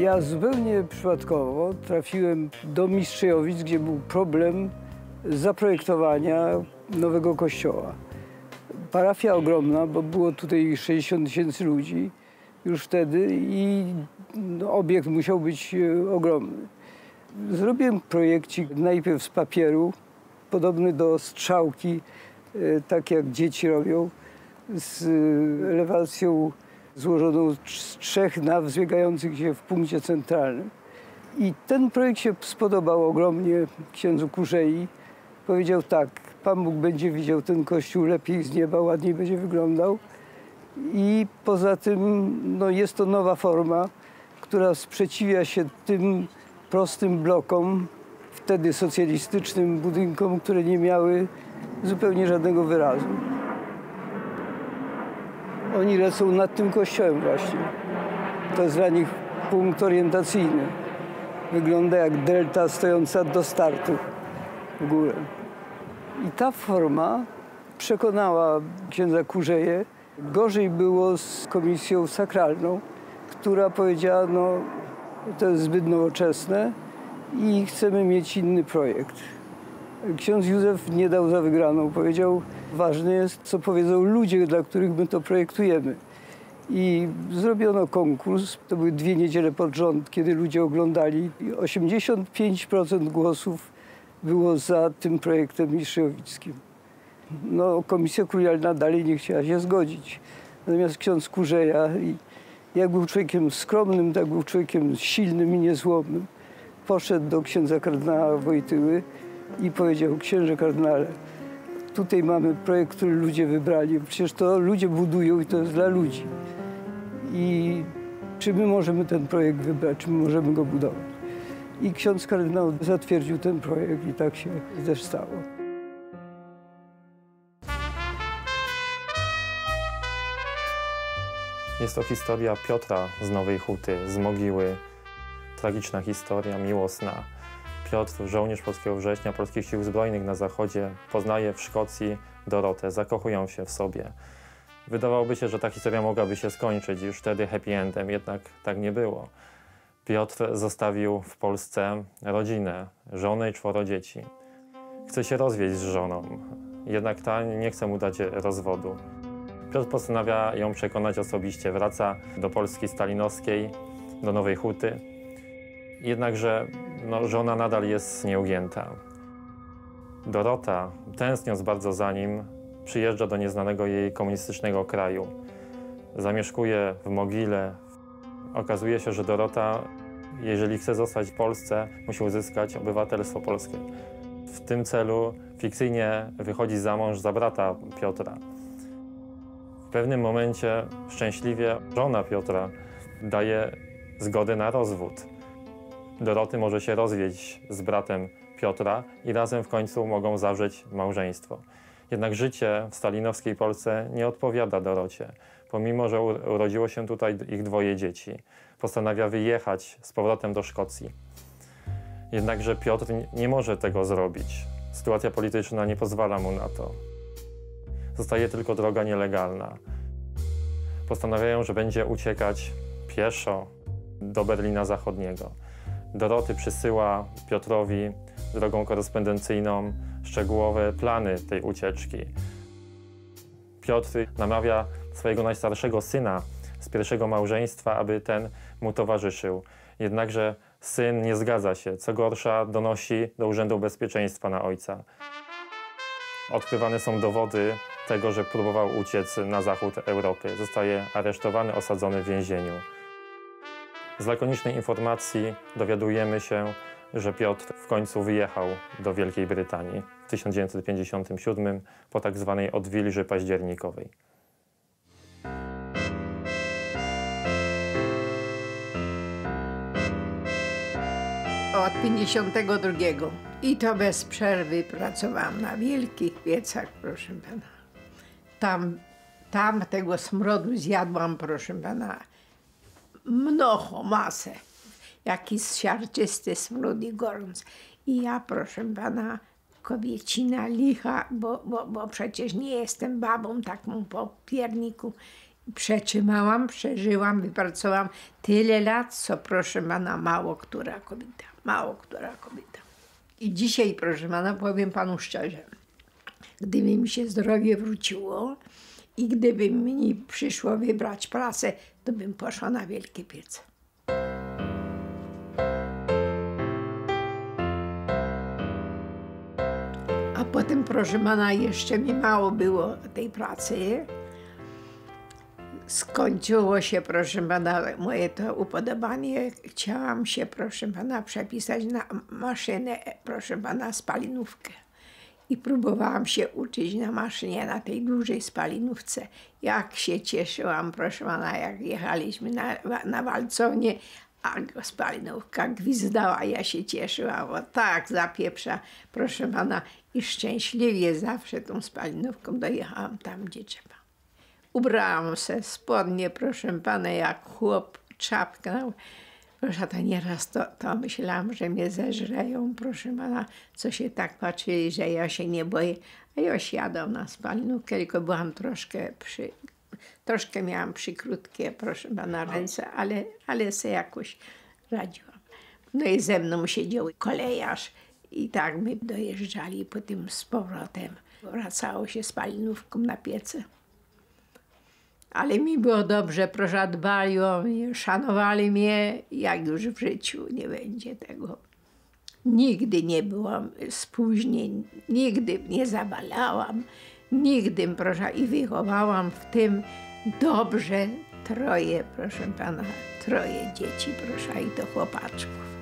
Ja zupełnie przypadkowo trafiłem do Mistrzejowic, gdzie był problem zaprojektowania nowego kościoła. Parafia ogromna, bo było tutaj 60 tysięcy ludzi już wtedy i no, obiekt musiał być e, ogromny. Zrobiłem projekcik najpierw z papieru, podobny do strzałki, e, tak jak dzieci robią, z elewacją złożoną z trzech naw zbiegających się w punkcie centralnym. I ten projekt się spodobał ogromnie księdzu Kurzei. Powiedział tak, Pan Bóg będzie widział ten kościół lepiej z nieba, ładniej będzie wyglądał. I poza tym no, jest to nowa forma, która sprzeciwia się tym prostym blokom, wtedy socjalistycznym budynkom, które nie miały zupełnie żadnego wyrazu. Oni lecą nad tym kościołem właśnie. To jest dla nich punkt orientacyjny. Wygląda jak delta stojąca do startu w górę. I ta forma przekonała księdza Kurzeje. Gorzej było z komisją sakralną, która powiedziała, no to jest zbyt nowoczesne i chcemy mieć inny projekt. Ksiądz Józef nie dał za wygraną. Powiedział, ważne jest, co powiedzą ludzie, dla których my to projektujemy. I zrobiono konkurs. To były dwie niedziele pod rząd, kiedy ludzie oglądali. I 85% głosów było za tym projektem Mistrzowickim. No, Komisja Królialna dalej nie chciała się zgodzić. Natomiast ksiądz Kurzeja, jak był człowiekiem skromnym, tak był człowiekiem silnym i niezłomnym, poszedł do księdza kardynała Wojtyły i powiedział, księże kardynale, tutaj mamy projekt, który ludzie wybrali. Przecież to ludzie budują i to jest dla ludzi. I czy my możemy ten projekt wybrać, czy my możemy go budować? I ksiądz kardynał zatwierdził ten projekt i tak się też stało. Jest to historia Piotra z Nowej Huty, z Mogiły. Tragiczna historia, miłosna. Piotr, żołnierz polskiego września, polskich sił zbrojnych na zachodzie, poznaje w Szkocji Dorotę, zakochują się w sobie. Wydawałoby się, że ta historia mogłaby się skończyć już wtedy happy endem, jednak tak nie było. Piotr zostawił w Polsce rodzinę, żonę i czworo dzieci. Chce się rozwieść z żoną, jednak ta nie chce mu dać rozwodu. Piotr postanawia ją przekonać osobiście. Wraca do Polski stalinowskiej, do Nowej Huty. Jednakże no, żona nadal jest nieugięta. Dorota, tęskniąc bardzo za nim, przyjeżdża do nieznanego jej komunistycznego kraju. Zamieszkuje w Mogile. Okazuje się, że Dorota, jeżeli chce zostać w Polsce, musi uzyskać obywatelstwo polskie. W tym celu fikcyjnie wychodzi za mąż za brata Piotra. W pewnym momencie szczęśliwie żona Piotra daje zgodę na rozwód. Doroty może się rozwieść z bratem Piotra i razem w końcu mogą zawrzeć małżeństwo. Jednak życie w stalinowskiej Polsce nie odpowiada Dorocie. Pomimo, że urodziło się tutaj ich dwoje dzieci, postanawia wyjechać z powrotem do Szkocji. Jednakże Piotr nie może tego zrobić. Sytuacja polityczna nie pozwala mu na to. Zostaje tylko droga nielegalna. Postanawiają, że będzie uciekać pieszo do Berlina Zachodniego. Doroty przysyła Piotrowi drogą korespondencyjną szczegółowe plany tej ucieczki. Piotr namawia swojego najstarszego syna z pierwszego małżeństwa, aby ten mu towarzyszył. Jednakże syn nie zgadza się. Co gorsza, donosi do Urzędu Bezpieczeństwa na ojca. Odkrywane są dowody tego, że próbował uciec na zachód Europy. Zostaje aresztowany, osadzony w więzieniu. Z lakonicznej informacji dowiadujemy się, że Piotr w końcu wyjechał do Wielkiej Brytanii w 1957 po tak zwanej odwilży październikowej. Od 52 i to bez przerwy pracowałam na wielkich piecach, proszę pana. Tam, tam tego smrodu zjadłam, proszę pana, mnoho, masę. Jaki siarczysty smród i gorąc. I ja, proszę pana, kobiecina licha, bo, bo, bo przecież nie jestem babą taką po pierniku. Przetrzymałam, przeżyłam, wypracowałam tyle lat, co proszę pana, mało która kobieta. Mało która kobieta. I dzisiaj, proszę pana, powiem panu szczerze, gdyby mi się zdrowie wróciło i gdyby mi przyszło wybrać pracę, to bym poszła na wielkie piece. A potem, proszę pana, jeszcze mi mało było tej pracy. Skończyło się, proszę pana, moje to upodobanie. Chciałam się, proszę pana, przepisać na maszynę, proszę pana, spalinówkę. I próbowałam się uczyć na maszynie, na tej dużej spalinówce. Jak się cieszyłam, proszę pana, jak jechaliśmy na, na walconie, a spalinówka gwizdała, ja się cieszyłam, bo tak zapieprza, proszę pana, i szczęśliwie zawsze tą spalinówką dojechałam tam, gdzie trzeba. Ubrałam se spodnie, proszę pana, jak chłop, czapkę. Proszę, to nieraz to, to myślałam, że mnie zeżreją, proszę pana, co się tak patrzyli, że ja się nie boję. A ja siadam na spalinówkę, tylko byłam troszkę przy, troszkę miałam przykrótkie, proszę pana, ręce, ale, ale se jakoś radziłam. No i ze mną siedział kolejarz i tak my dojeżdżali po tym z powrotem. Wracało się spalinówką na piece. Ale mi było dobrze, proszę, dbali o mnie, szanowali mnie, jak już w życiu nie będzie tego. Nigdy nie byłam spóźnień, nigdy nie zabalałam, nigdy, proszę, i wychowałam w tym dobrze troje, proszę pana, troje dzieci, proszę, i to chłopaczków.